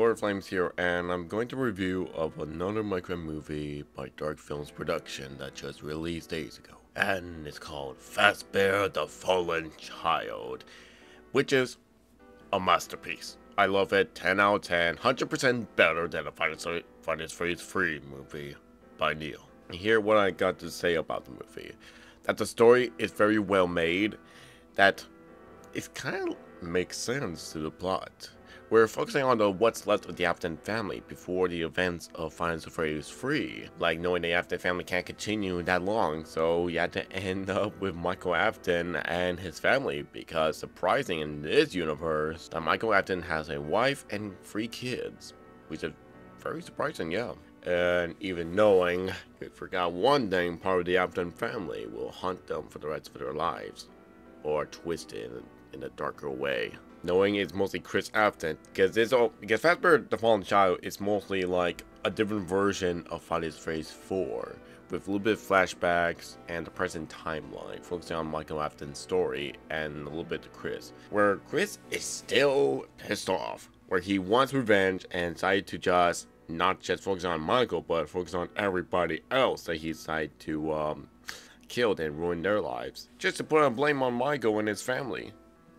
Lord Flames here, and I'm going to review of another Minecraft movie by Darkfilmz Production that just released days ago. And it's called Fazbear the Fallen Child, which is a masterpiece. I love it, 10 out of 10, 100% better than a Final Fantasy Free movie by Neil. And here what I got to say about the movie. That the story is very well made, that it kind of makes sense to the plot we're focusing on the what's left of the Afton family before the events of Final Fantasy 3. Like knowing the Afton family can't continue that long, so you had to end up with Michael Afton and his family because surprising in this universe that Michael Afton has a wife and three kids, which is very surprising, yeah. And even knowing, he forgot one thing, part of the Afton family will hunt them for the rest of their lives, or twist it in, in a darker way knowing it's mostly Chris Afton, because it's all because Fazbear the Fallen Child is mostly like a different version of Friday's Phase 4, with a little bit of flashbacks and the present timeline, focusing on Michael Afton's story and a little bit to Chris, where Chris is still pissed off, where he wants revenge and decided to just not just focus on Michael, but focus on everybody else that he decided to um, kill and ruin their lives, just to put a blame on Michael and his family.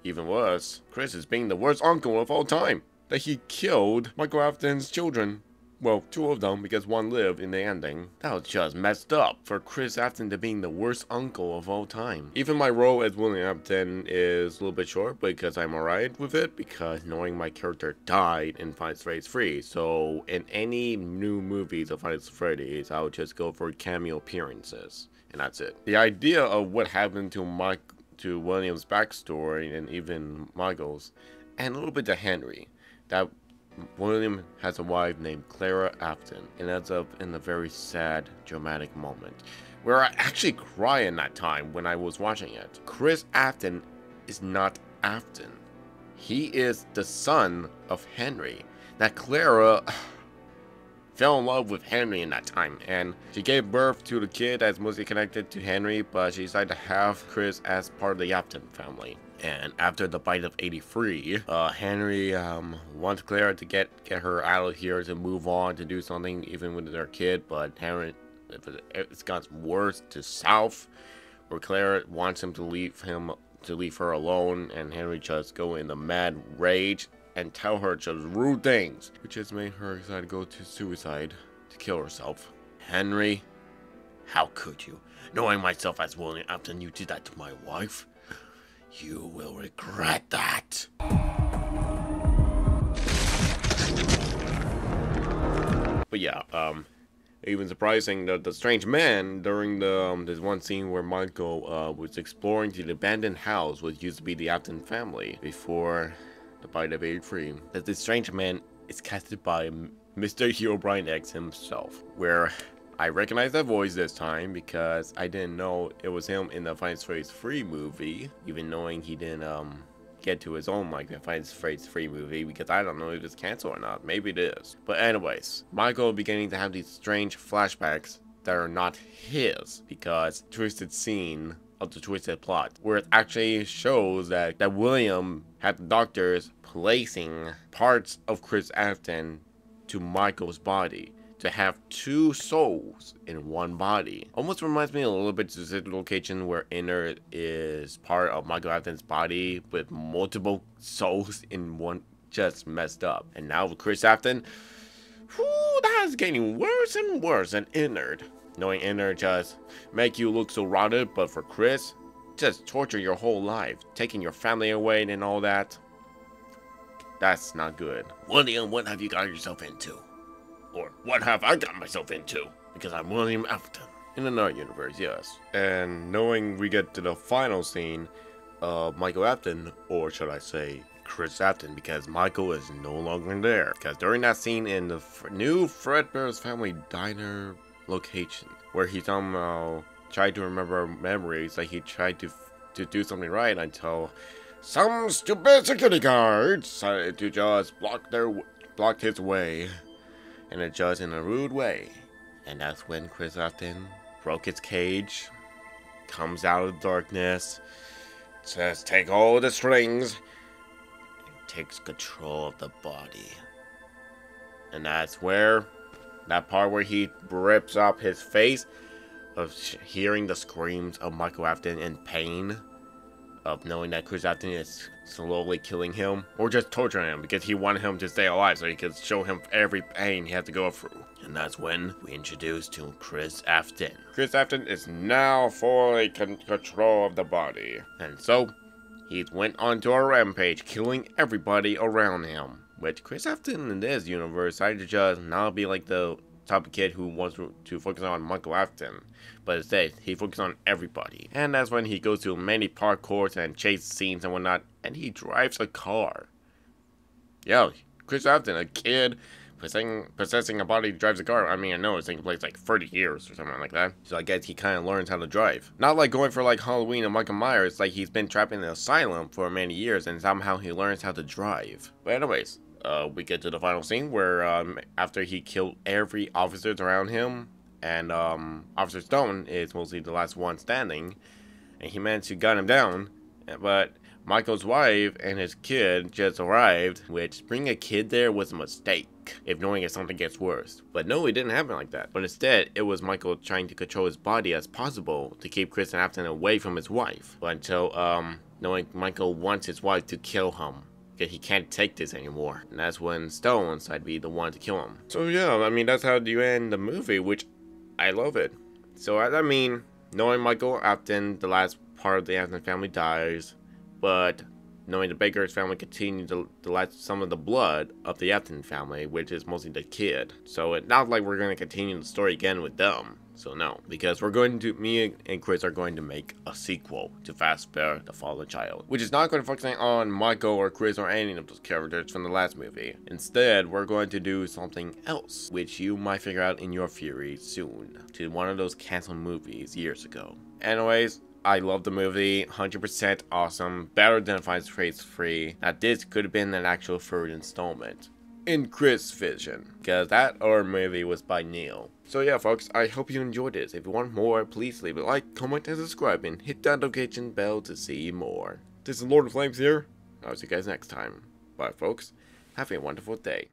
Even worse, Chris is being the worst uncle of all time. That he killed Michael Afton's children. Well, two of them because one lived in the ending. That was just messed up for Chris Afton to being the worst uncle of all time. Even my role as William Afton is a little bit short because I'm alright with it because knowing my character died in Five Nights 3. So in any new movies of Five Freddy's, I would just go for cameo appearances. And that's it. The idea of what happened to Mike to William's backstory and even Michael's, and a little bit to Henry. That William has a wife named Clara Afton, and ends up in a very sad, dramatic moment, where I actually cry in that time when I was watching it. Chris Afton is not Afton. He is the son of Henry. That Clara fell in love with Henry in that time, and she gave birth to the kid that's mostly connected to Henry, but she decided to have Chris as part of the Afton family. And after the bite of 83, uh, Henry um, wants Clara to get, get her out of here to move on, to do something even with their kid, but Henry, it's gotten worse to south, where Clara wants him to leave him to leave her alone, and Henry just go in a mad rage and tell her just rude things, which has made her decide to go to suicide to kill herself. Henry, how could you? Knowing myself as William Afton, you did that to my wife? You will regret that. But yeah, um, even surprising that the strange man during the um, this one scene where Michael uh, was exploring the abandoned house which used to be the Afton family before the bite of 83, that this strange man is casted by Mr. Herobrine X himself, where I recognize that voice this time because I didn't know it was him in the Final Fantasy 3 movie, even knowing he didn't um get to his own like the Final Fantasy 3 movie because I don't know if it's canceled or not. Maybe it is. But anyways, Michael beginning to have these strange flashbacks that are not his because Twisted Scene of the twisted plot, where it actually shows that, that William had the doctors placing parts of Chris Afton to Michael's body to have two souls in one body. Almost reminds me a little bit of the location where Ennard is part of Michael Afton's body with multiple souls in one just messed up. And now with Chris Afton, whew, that is getting worse and worse and Ennard knowing Ennard just make you look so rotted, but for Chris, just torture your whole life, taking your family away and all that. That's not good. William, what have you got yourself into? Or what have I got myself into? Because I'm William Afton. In another universe, yes. And knowing we get to the final scene of Michael Afton, or should I say Chris Afton, because Michael is no longer there. Because during that scene in the new Fredbear's Family Diner location where he somehow tried to remember memories like he tried to to do something right until some stupid security guards decided to just block their blocked his way. And it just in a rude way. And that's when Chris Afton broke its cage comes out of the darkness says take all the strings. And takes control of the body. And that's where, that part where he rips up his face of hearing the screams of Michael Afton in pain of knowing that Chris Afton is slowly killing him or just torturing him because he wanted him to stay alive so he could show him every pain he had to go through. And that's when we introduce to Chris Afton. Chris Afton is now fully in control of the body. And so, he went onto a rampage killing everybody around him. Which Chris Afton in this universe I just not be like the type of kid who wants to focus on Michael Afton, but instead he focuses on everybody. And that's when he goes to many parkours and chase scenes and whatnot, and he drives a car. Yo, Chris Afton, a kid possessing, possessing a body drives a car. I mean, I know it's taking place like 30 years or something like that. So I guess he kind of learns how to drive. Not like going for like Halloween and Michael Myers, like he's been trapped in an asylum for many years and somehow he learns how to drive. But anyways, uh, we get to the final scene where um, after he killed every officer around him, and um, Officer Stone is mostly the last one standing, and he managed to gun him down, but Michael's wife and his kid just arrived, which bring a kid there was a mistake, if knowing if something gets worse. But no, it didn't happen like that. But instead, it was Michael trying to control his body as possible to keep Chris and Afton away from his wife. Until, um, knowing Michael wants his wife to kill him he can't take this anymore. And that's when Stone to be the one to kill him. So yeah, I mean, that's how you end the movie, which I love it. So I mean, knowing Michael Afton, the last part of the Afton family dies, but knowing the Baker's family continues to, let some of the blood of the Afton family, which is mostly the kid. So it's not like we're going to continue the story again with them. So no, because we're going to, me and Chris are going to make a sequel to Fazbear, the Fallen Child, which is not going to focus on Michael or Chris or any of those characters from the last movie. Instead, we're going to do something else, which you might figure out in your fury soon, to one of those canceled movies years ago. Anyways, I love the movie, 100% awesome, better than Five Trades Free. Now this could have been an actual third installment in Chris Vision, because that other movie was by Neil. So yeah folks, I hope you enjoyed this. If you want more, please leave a like, comment, and subscribe, and hit that notification bell to see more. This is Lord of Flames here. I'll see you guys next time. Bye folks. Have a wonderful day.